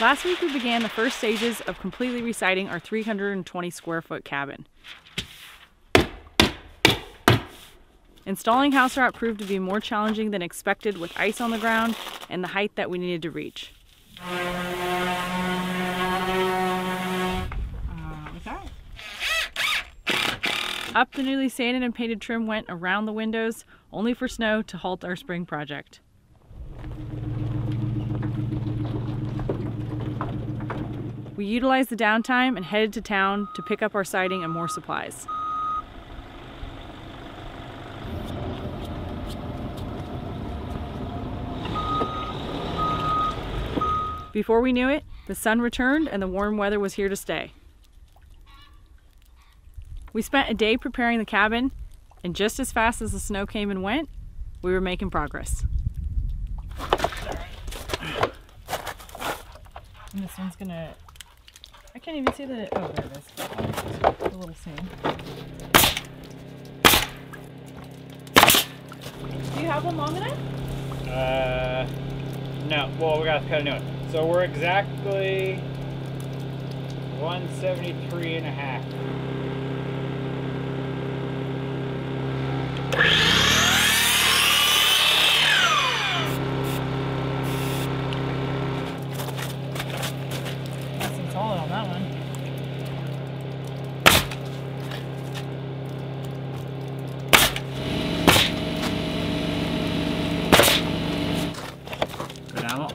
Last week we began the first stages of completely resiting our 320 square foot cabin. Installing house wrap proved to be more challenging than expected with ice on the ground and the height that we needed to reach. Uh, Up the newly sanded and painted trim went around the windows, only for snow to halt our spring project. We utilized the downtime and headed to town to pick up our siding and more supplies. Before we knew it, the sun returned and the warm weather was here to stay. We spent a day preparing the cabin, and just as fast as the snow came and went, we were making progress. And this one's gonna, I can't even see the, oh there it is, the little seam. Do you have one long enough? Uh, no, well we gotta cut a new one. So we're exactly 173 and a half. Nice and solid on that one. Good ammo.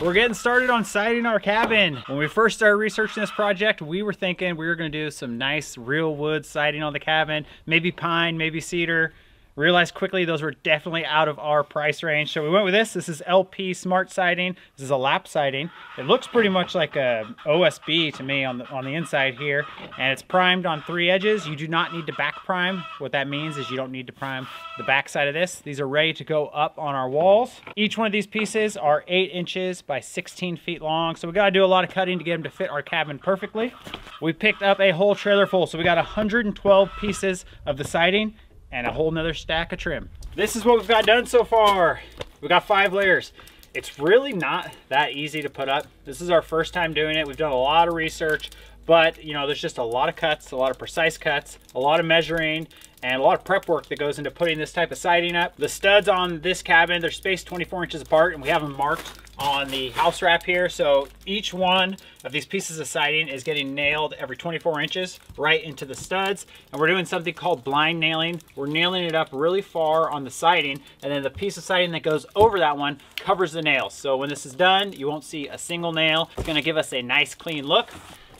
We're getting started on siding our cabin. When we first started researching this project, we were thinking we were gonna do some nice real wood siding on the cabin, maybe pine, maybe cedar. Realized quickly those were definitely out of our price range. So we went with this. This is LP Smart Siding. This is a lap siding. It looks pretty much like a OSB to me on the, on the inside here. And it's primed on three edges. You do not need to back prime. What that means is you don't need to prime the back side of this. These are ready to go up on our walls. Each one of these pieces are eight inches by 16 feet long. So we gotta do a lot of cutting to get them to fit our cabin perfectly. We picked up a whole trailer full. So we got 112 pieces of the siding and a whole nother stack of trim. This is what we've got done so far. We got five layers. It's really not that easy to put up. This is our first time doing it. We've done a lot of research, but you know, there's just a lot of cuts, a lot of precise cuts, a lot of measuring, and a lot of prep work that goes into putting this type of siding up. The studs on this cabin, they're spaced 24 inches apart, and we have them marked on the house wrap here. So each one of these pieces of siding is getting nailed every 24 inches right into the studs. And we're doing something called blind nailing. We're nailing it up really far on the siding, and then the piece of siding that goes over that one covers the nails. So when this is done, you won't see a single nail. It's gonna give us a nice clean look.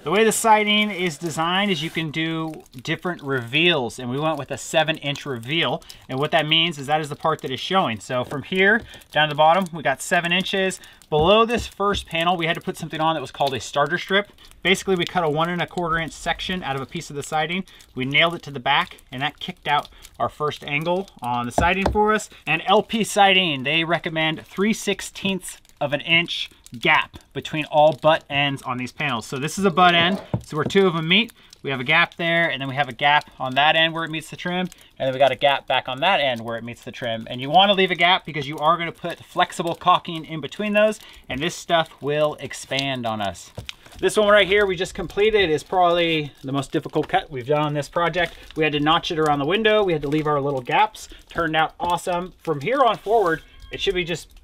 The way the siding is designed is you can do different reveals and we went with a seven inch reveal. And what that means is that is the part that is showing. So from here down to the bottom, we got seven inches. Below this first panel, we had to put something on that was called a starter strip. Basically, we cut a one and a quarter inch section out of a piece of the siding. We nailed it to the back and that kicked out our first angle on the siding for us. And LP siding, they recommend 3 16ths of an inch gap between all butt ends on these panels. So this is a butt end, so where two of them meet, we have a gap there, and then we have a gap on that end where it meets the trim, and then we got a gap back on that end where it meets the trim. And you wanna leave a gap because you are gonna put flexible caulking in between those, and this stuff will expand on us. This one right here we just completed is probably the most difficult cut we've done on this project. We had to notch it around the window. We had to leave our little gaps. Turned out awesome. From here on forward, it should be just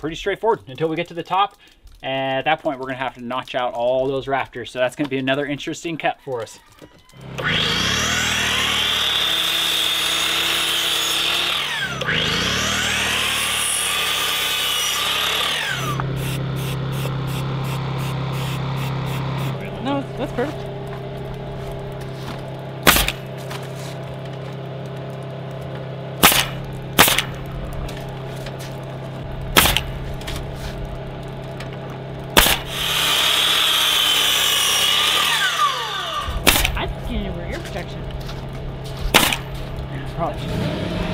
pretty straightforward until we get to the top. And at that point, we're gonna have to notch out all those rafters. So that's gonna be another interesting cut for us. touched.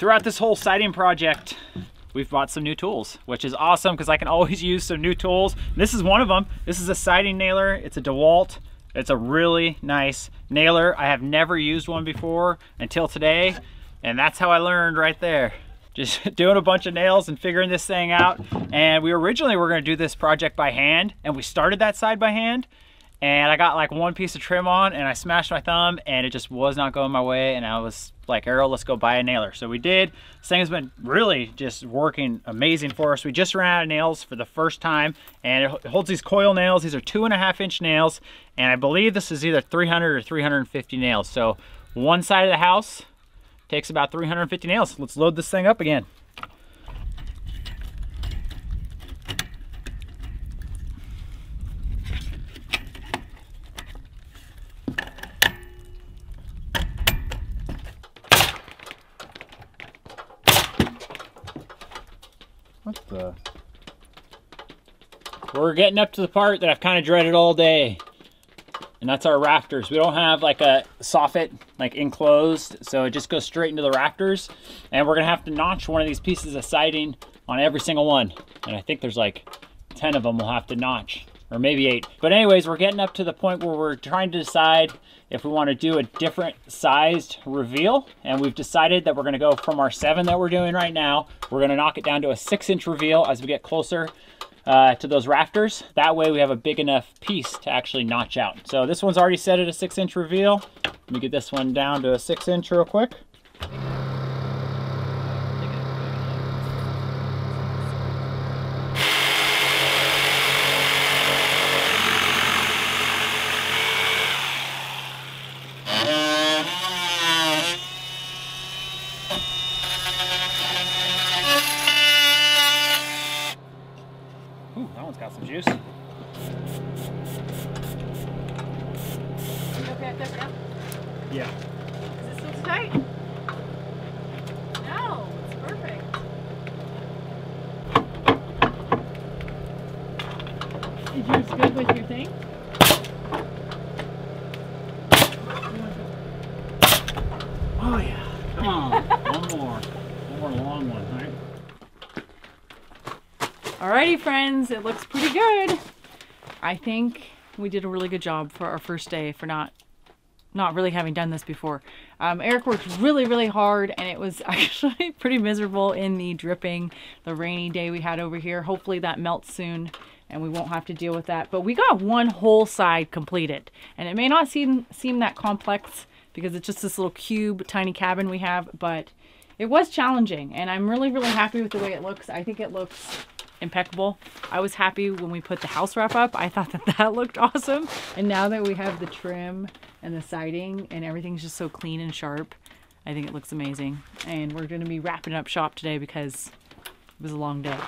Throughout this whole siding project, we've bought some new tools, which is awesome because I can always use some new tools. This is one of them. This is a siding nailer. It's a DeWalt. It's a really nice nailer. I have never used one before until today, and that's how I learned right there. Just doing a bunch of nails and figuring this thing out. And we originally were gonna do this project by hand, and we started that side by hand, and I got like one piece of trim on and I smashed my thumb and it just was not going my way and I was like, Arielle, let's go buy a nailer. So we did. This thing has been really just working amazing for us. We just ran out of nails for the first time and it holds these coil nails. These are two and a half inch nails and I believe this is either 300 or 350 nails. So one side of the house takes about 350 nails. Let's load this thing up again. We're getting up to the part that I've kind of dreaded all day. And that's our rafters. We don't have like a soffit like enclosed, so it just goes straight into the rafters. And we're gonna have to notch one of these pieces of siding on every single one. And I think there's like 10 of them we'll have to notch, or maybe eight. But anyways, we're getting up to the point where we're trying to decide if we want to do a different sized reveal. And we've decided that we're going to go from our seven that we're doing right now, we're going to knock it down to a six inch reveal as we get closer uh, to those rafters. That way we have a big enough piece to actually notch out. So this one's already set at a six inch reveal. Let me get this one down to a six inch real quick. Ooh, that one's got some juice. Okay, that's now. Yeah. Is it still too tight? No, it's perfect. Is yours good with your thing? Oh yeah. Come on. one more. One more long one, right? Alrighty, friends, it looks pretty good. I think we did a really good job for our first day for not not really having done this before. Um, Eric worked really, really hard and it was actually pretty miserable in the dripping, the rainy day we had over here. Hopefully that melts soon and we won't have to deal with that. But we got one whole side completed and it may not seem, seem that complex because it's just this little cube, tiny cabin we have, but it was challenging and I'm really, really happy with the way it looks. I think it looks impeccable. I was happy when we put the house wrap up. I thought that that looked awesome. And now that we have the trim and the siding and everything's just so clean and sharp, I think it looks amazing. And we're going to be wrapping up shop today because it was a long day.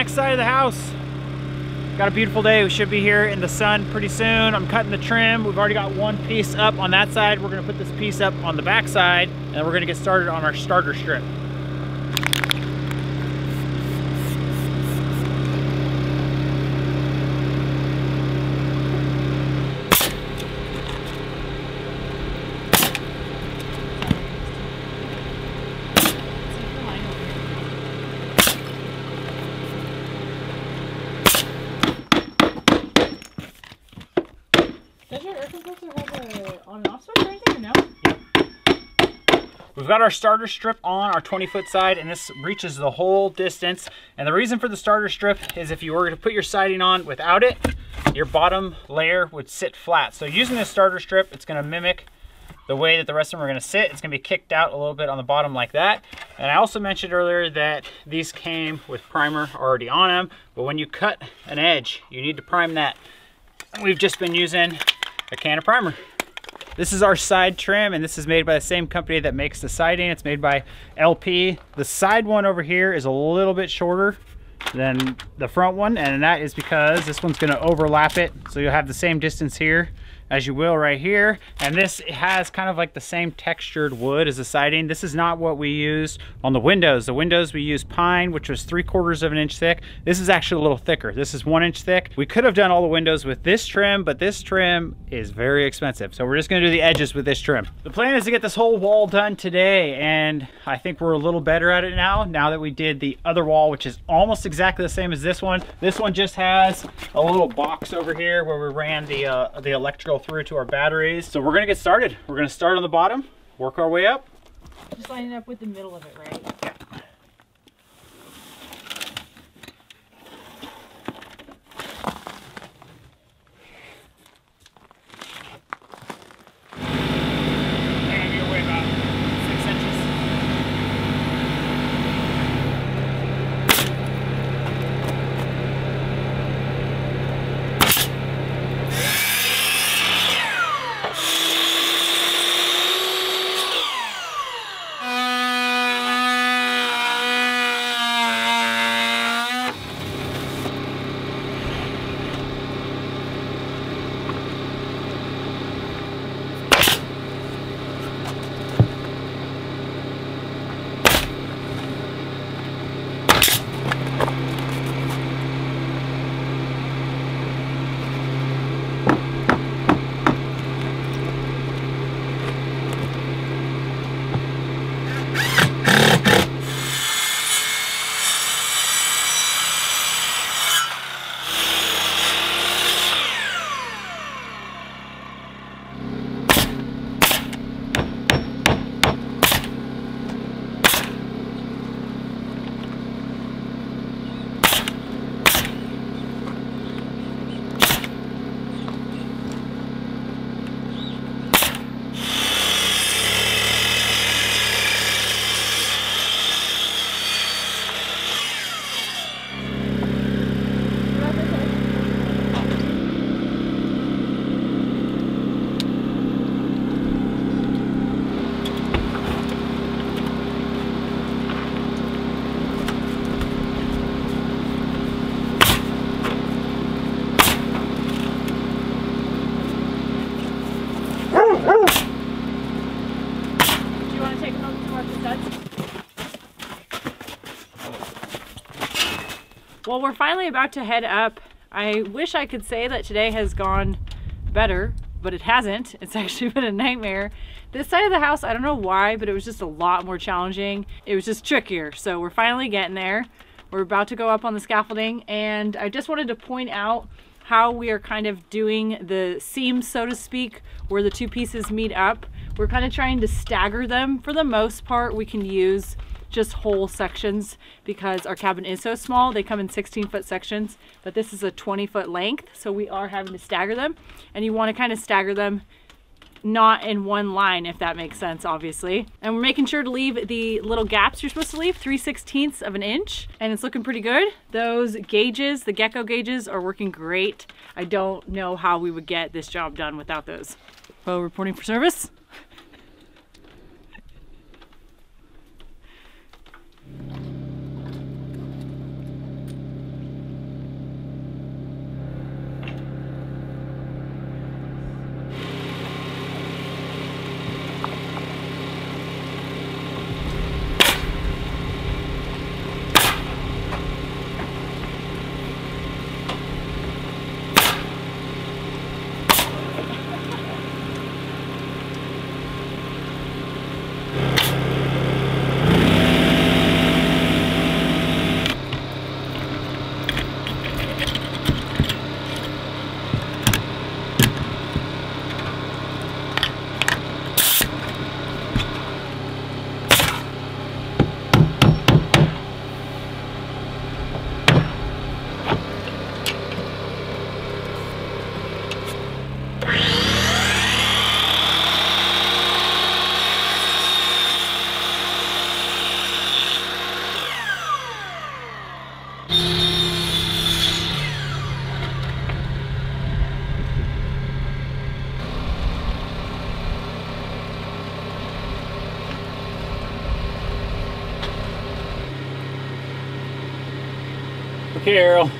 Next side of the house. Got a beautiful day. We should be here in the sun pretty soon. I'm cutting the trim. We've already got one piece up on that side. We're gonna put this piece up on the back side and we're gonna get started on our starter strip. Does your air compressor have a on and off switch or anything? No. We've got our starter strip on our 20 foot side and this reaches the whole distance. And the reason for the starter strip is if you were to put your siding on without it, your bottom layer would sit flat. So using this starter strip, it's gonna mimic the way that the rest of them are gonna sit. It's gonna be kicked out a little bit on the bottom like that. And I also mentioned earlier that these came with primer already on them, but when you cut an edge, you need to prime that. We've just been using a can of primer. This is our side trim and this is made by the same company that makes the siding. It's made by LP. The side one over here is a little bit shorter than the front one and that is because this one's gonna overlap it. So you'll have the same distance here as you will right here. And this has kind of like the same textured wood as the siding. This is not what we used on the windows. The windows we use pine, which was three quarters of an inch thick. This is actually a little thicker. This is one inch thick. We could have done all the windows with this trim, but this trim is very expensive. So we're just gonna do the edges with this trim. The plan is to get this whole wall done today. And I think we're a little better at it now, now that we did the other wall, which is almost exactly the same as this one. This one just has a little box over here where we ran the, uh, the electrical through to our batteries. So we're gonna get started. We're gonna start on the bottom, work our way up. Just lining up with the middle of it, right? Well, we're finally about to head up. I wish I could say that today has gone better, but it hasn't. It's actually been a nightmare. This side of the house, I don't know why, but it was just a lot more challenging. It was just trickier. So we're finally getting there. We're about to go up on the scaffolding and I just wanted to point out how we are kind of doing the seams, so to speak, where the two pieces meet up. We're kind of trying to stagger them. For the most part, we can use just whole sections because our cabin is so small. They come in 16 foot sections, but this is a 20 foot length. So we are having to stagger them and you want to kind of stagger them not in one line, if that makes sense, obviously. And we're making sure to leave the little gaps you're supposed to leave, 3 16ths of an inch, and it's looking pretty good. Those gauges, the gecko gauges, are working great. I don't know how we would get this job done without those. Bo reporting for service. Okay, Arielle.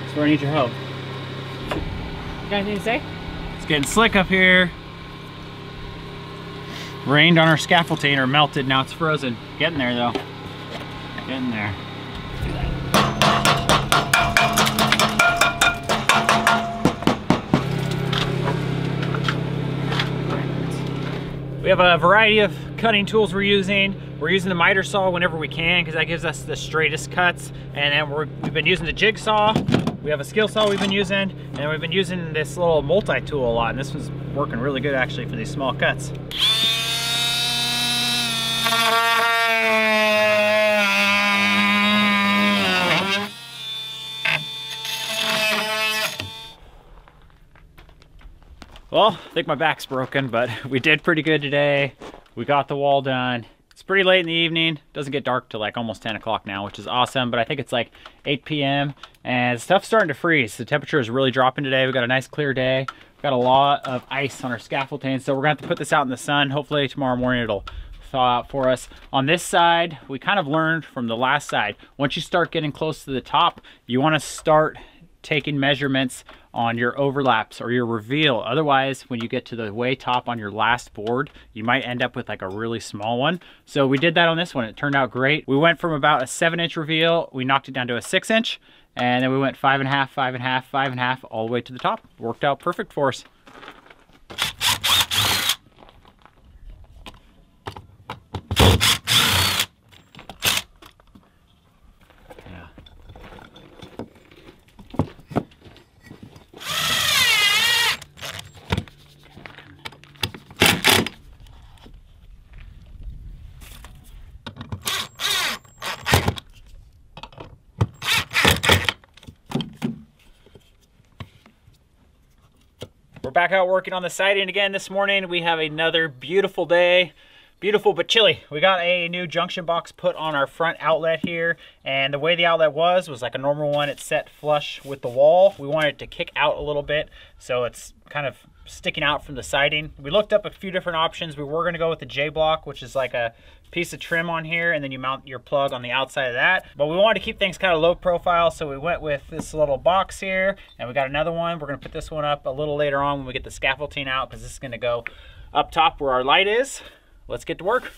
That's where I need your help. You got anything to say? It's getting slick up here. Rained on our scaffolding or melted, now it's frozen. Getting there though. Getting there. We have a variety of cutting tools we're using. We're using the miter saw whenever we can because that gives us the straightest cuts. And then we're, we've been using the jigsaw. We have a skill saw we've been using. And we've been using this little multi-tool a lot. And this one's working really good actually for these small cuts. Well, I think my back's broken, but we did pretty good today. We got the wall done. Pretty late in the evening. Doesn't get dark till like almost 10 o'clock now, which is awesome. But I think it's like 8 p.m. and stuff's starting to freeze. The temperature is really dropping today. We got a nice clear day. We got a lot of ice on our scaffolding, so we're gonna have to put this out in the sun. Hopefully tomorrow morning it'll thaw out for us. On this side, we kind of learned from the last side. Once you start getting close to the top, you want to start taking measurements on your overlaps or your reveal. Otherwise, when you get to the way top on your last board, you might end up with like a really small one. So we did that on this one. It turned out great. We went from about a seven inch reveal, we knocked it down to a six inch, and then we went five and a half, five and a half, five and a half, all the way to the top. Worked out perfect for us. Back out working on the siding again this morning. We have another beautiful day. Beautiful but chilly. We got a new junction box put on our front outlet here and the way the outlet was was like a normal one. It's set flush with the wall. We wanted it to kick out a little bit so it's kind of sticking out from the siding. We looked up a few different options. We were going to go with the J-block which is like a piece of trim on here and then you mount your plug on the outside of that. But we wanted to keep things kind of low profile so we went with this little box here and we got another one. We're to put this one up a little later on when we get the scaffolding out because this is going to go up top where our light is let's get to work.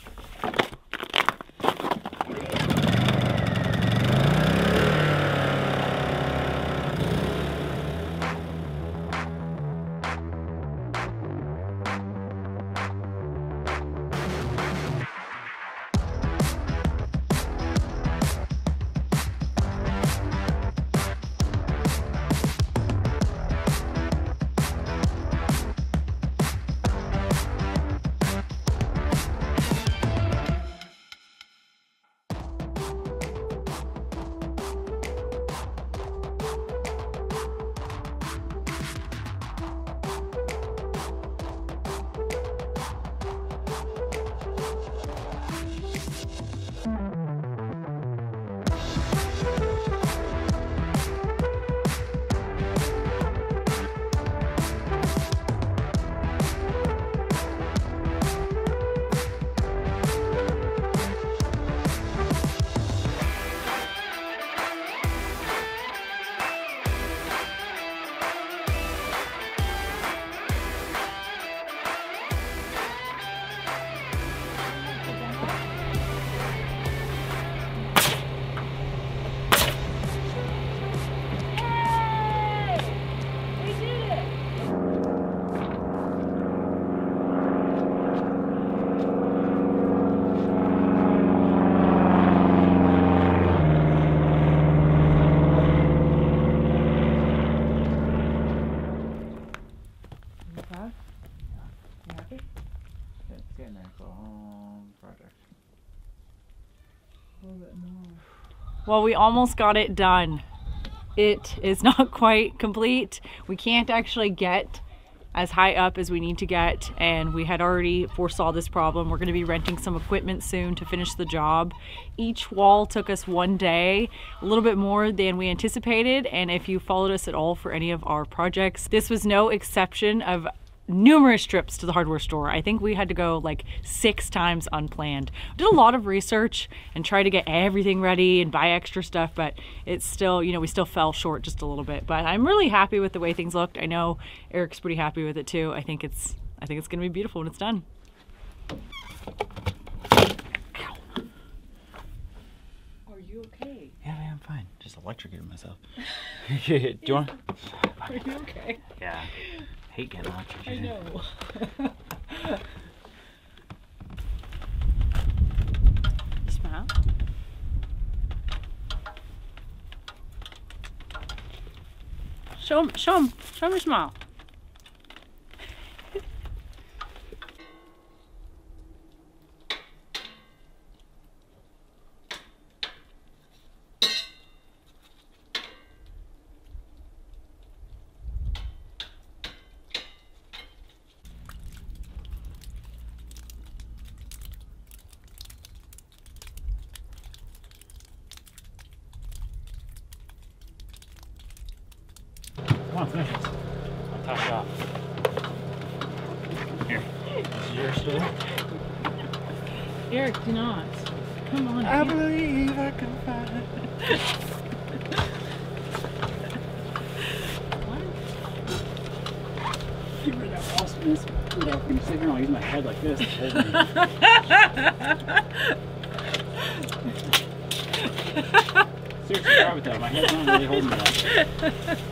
Well, we almost got it done. It is not quite complete. We can't actually get as high up as we need to get and we had already foresaw this problem. We're going to be renting some equipment soon to finish the job. Each wall took us one day, a little bit more than we anticipated and if you followed us at all for any of our projects, this was no exception of numerous trips to the hardware store. I think we had to go like six times unplanned. Did a lot of research and tried to get everything ready and buy extra stuff, but it's still, you know, we still fell short just a little bit. But I'm really happy with the way things looked. I know Eric's pretty happy with it too. I think it's I think it's gonna be beautiful when it's done. Ow. Are you okay? Yeah, I'm fine. Just electrocuted myself. Do you want? Are you okay? Yeah. Hate getting I electrocuted. know. Smile. Show him, show him, show him your smile. Come on. I'll top it off. Here. This is yours too. Eric, do not. Come on. I you- believe I can find. You were that awesomeness. You know, I'm sitting here, I'll use my head like this to hold me. Seriously, grab it though. My head's not really holding me up.